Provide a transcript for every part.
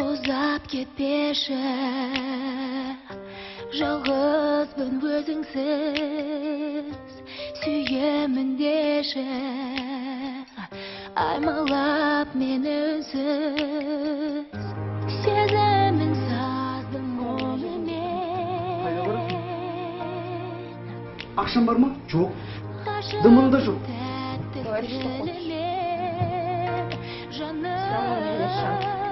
ұзап кетпеші жалғызбын өзіңсіз сүйемін деші. Аймалап мені үнсіз сезімін саздым мұнымен ақшам бар ма? Жоқ. Дымың да жоқ. товарищ жаным.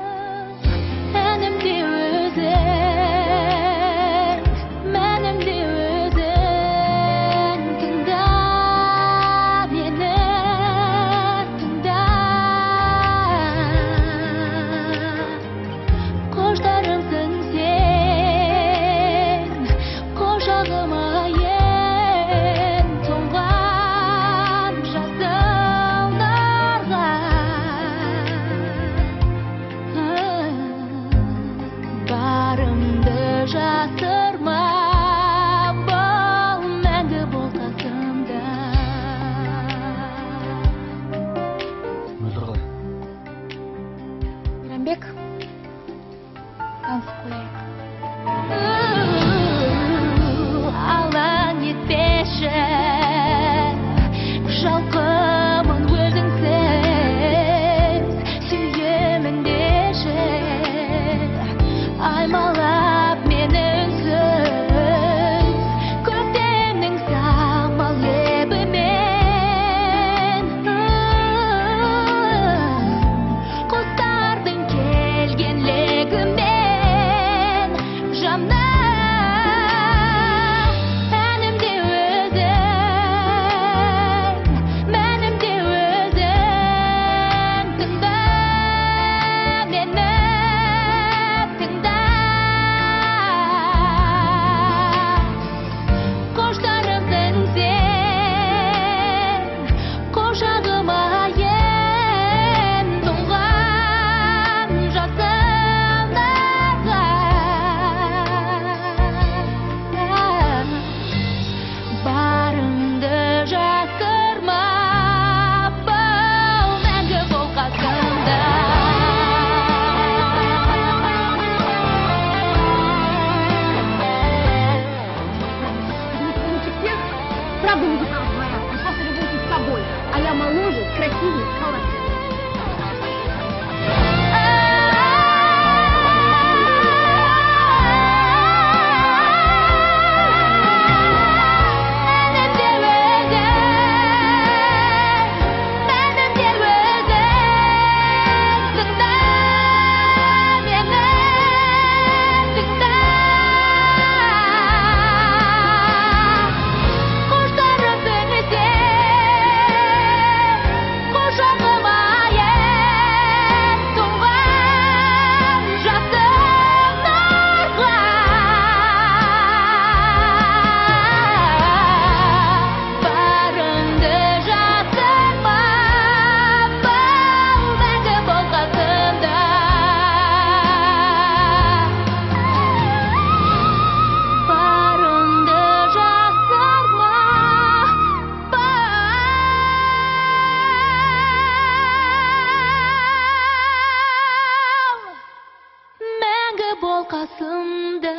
crecido Kasım'da